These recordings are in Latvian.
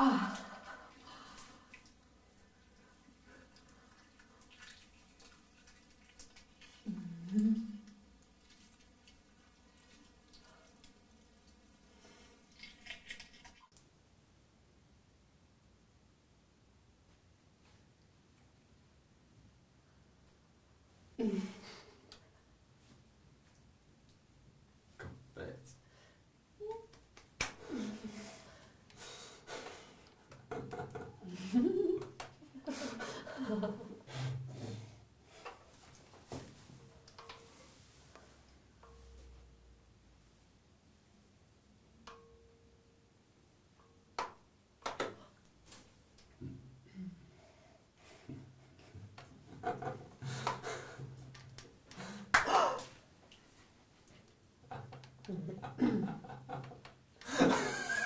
아. 음. 음.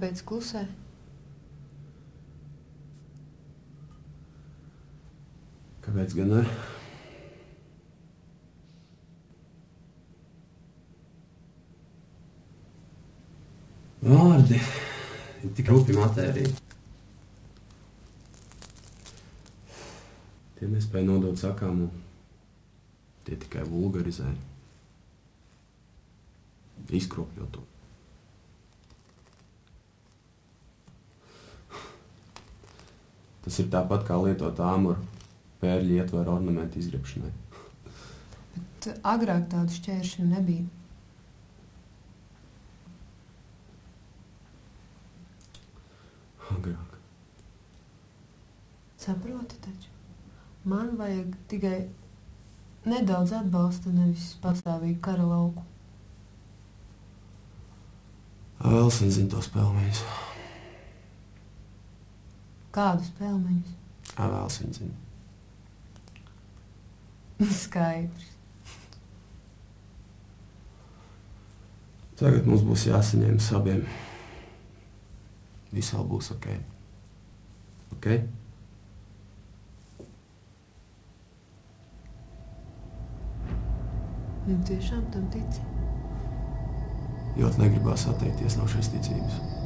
kāpēc klusē? Kāpēc gan ne? Vārdi ir tik rupi matērija. Tie nespēja nodot sakāmu, tie tikai vulgarizē, izkropļo to. Tas ir tāpat kā lietot āmuru pērļu ietvaru ornamentu izgriebšanai. Bet agrāk tādu šķēršļu nebija. Agrāk. Saproti taču. Man vajag tikai nedaudz atbalsta, nevis pastāvīgu kara lauku. Vēl sen zina tos pelmeņus. Kādu spēlmeņus? Vēl sen zina. Skaidrs. Tagad mums būs jāsaņem abiem. Viss vēl būs ok. Ok? Nu, tiešām tam tici. Ļoti negribās atteikties no šīs ticības.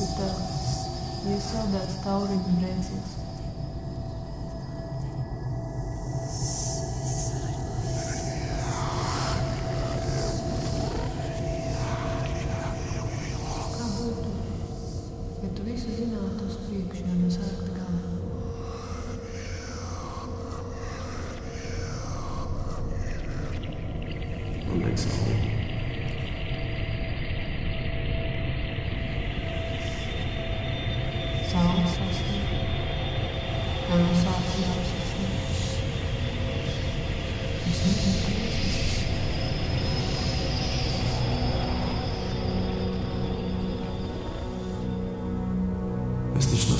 You saw that towering in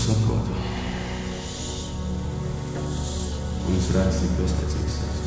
saprotu. Un es redzu, cik bezspēcīgs esmu.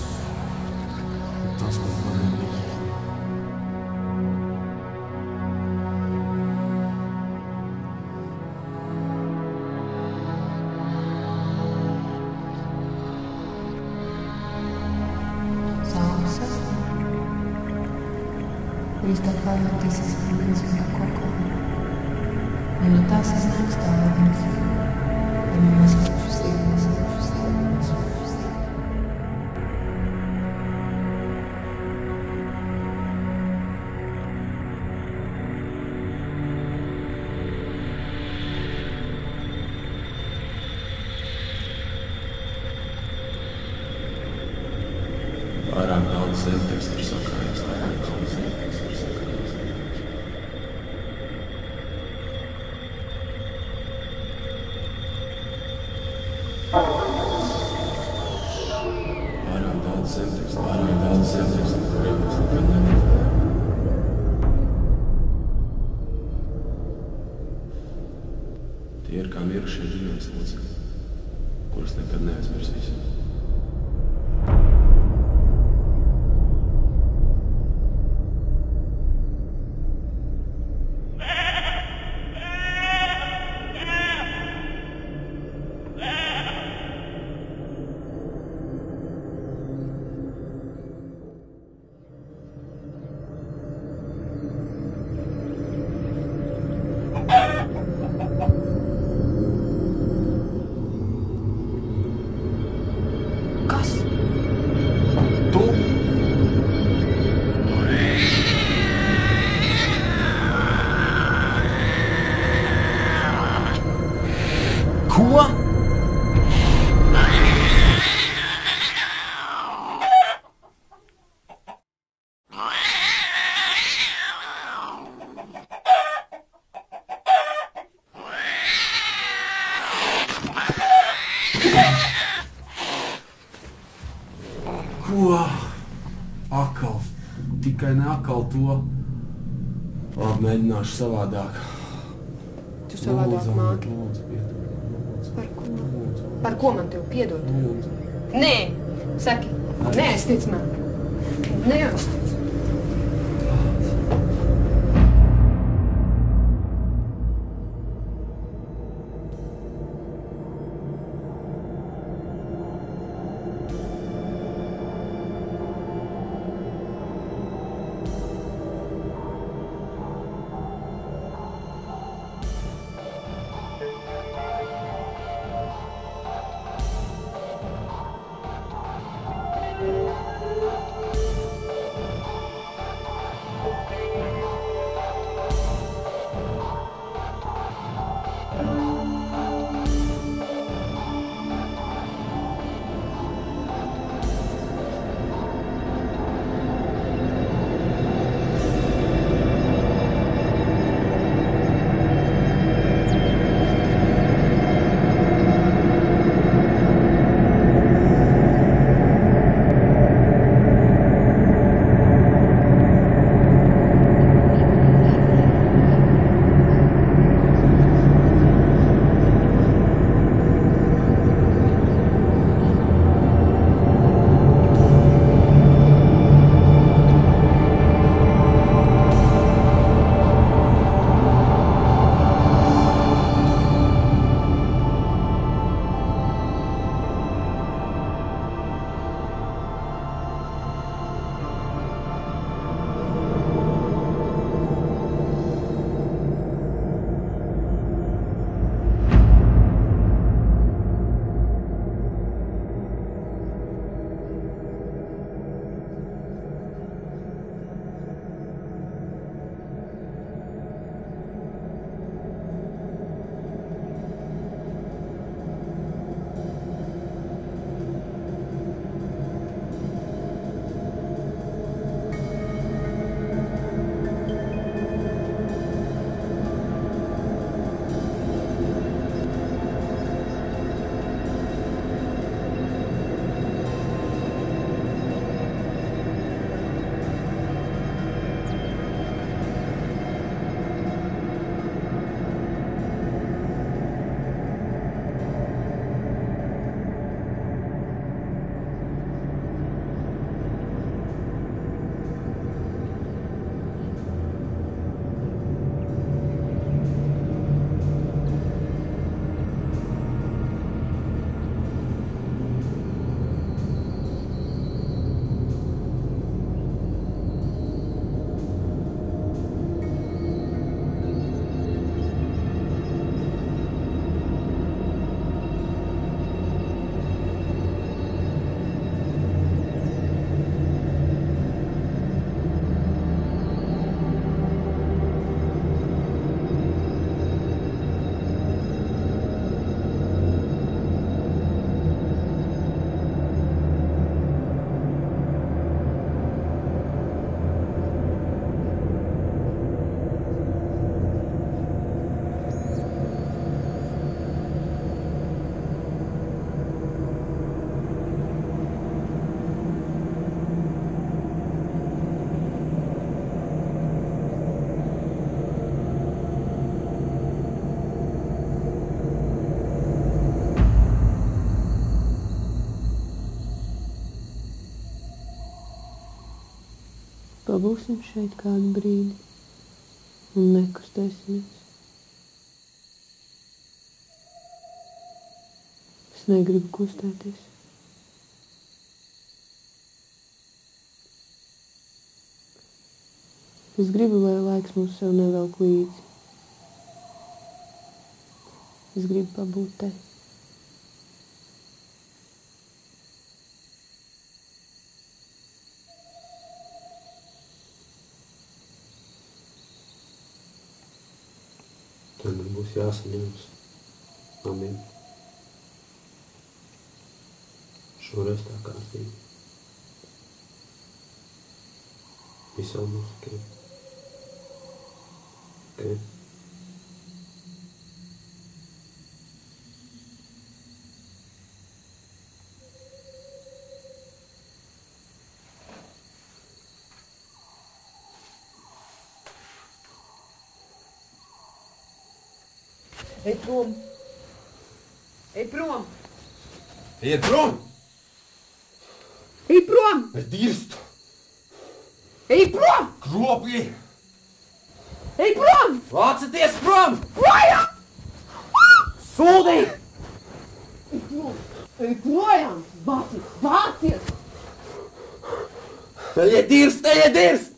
курс на КДН. Akal to. Labi, mēģināšu savādāk. Tu savādāk māki. Lūdzu, piedod. Par ko? lūdzu, Par ko man tev piedot? lūdzu. Nē, saki, neaiztic man. Neaiztic. Pabūsim šeit kādu brīdi un nekustēsimies. Es negribu kustēties. Es gribu, lai laiks mums sev nevelk līdzi. Es gribu pabūt te. Tad man būs jāsaņemas. Amen. Šoreiz tā kārtīgi. Visam būs ok. Ok. Ej prom! Ej prom! Iet prom! Ej prom! Es dirstu! Ej prom! Kropļi! Ej prom! Vācaties prom! Projām! Sūdī! Ej prom! Ej projām! Vācies! Vācies! Ejiet dirst! Ejiet dirst!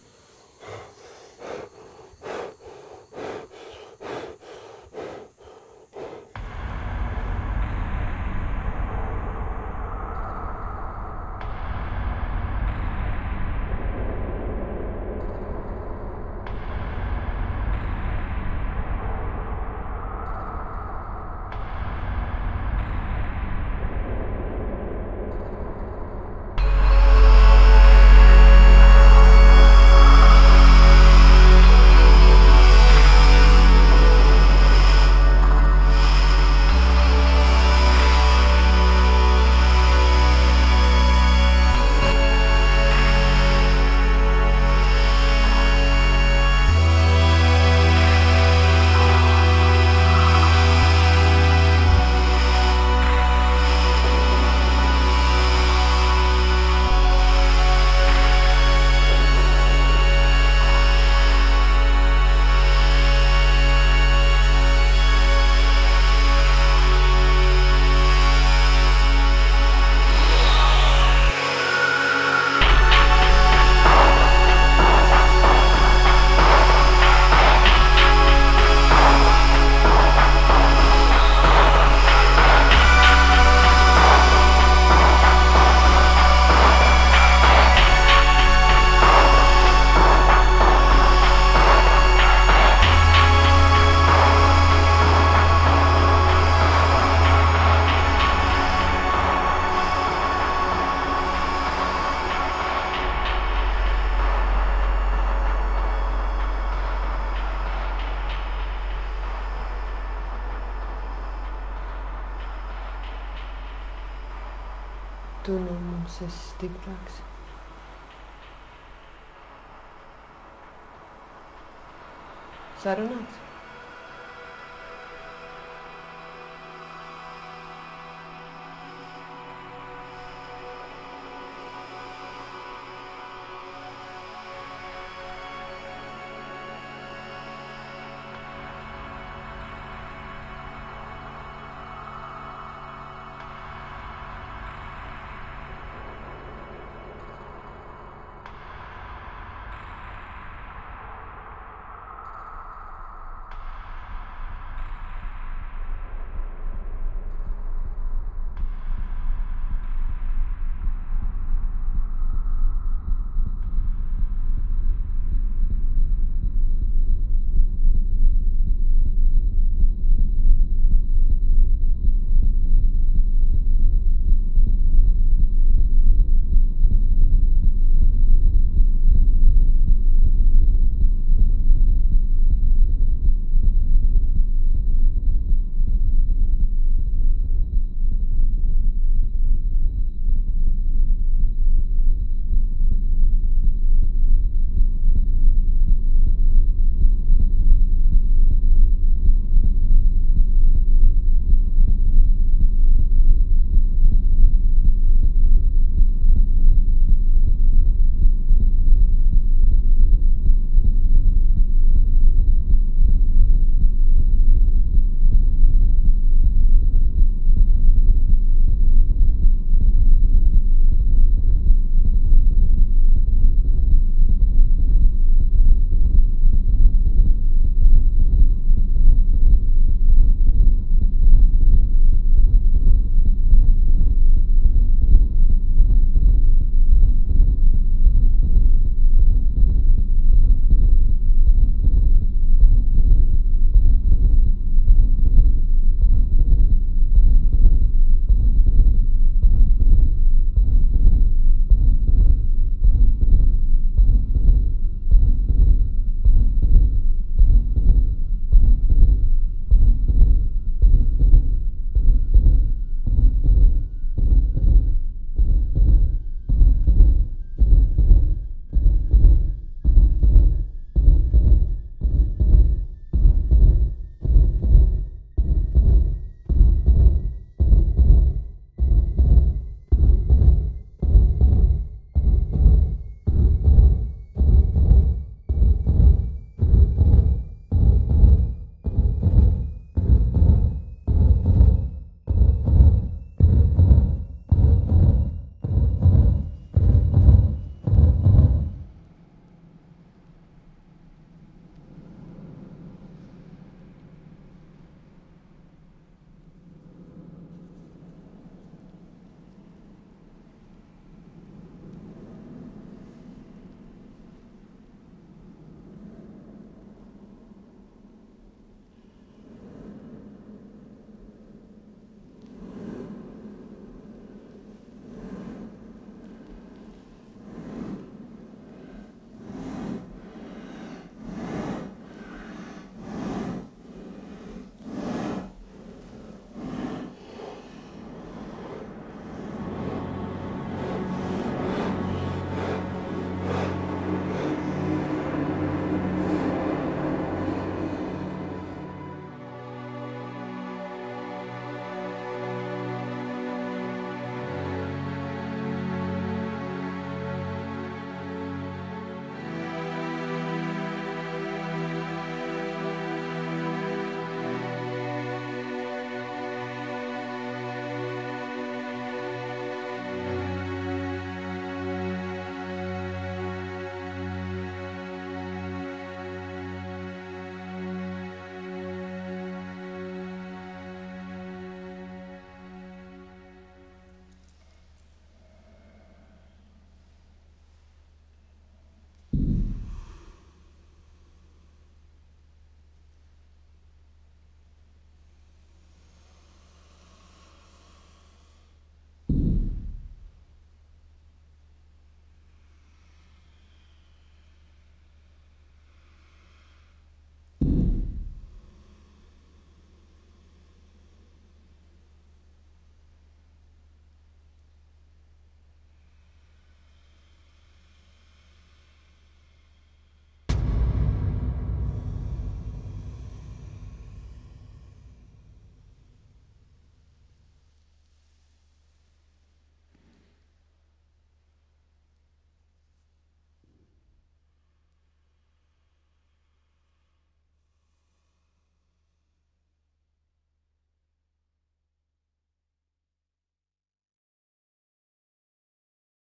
Is?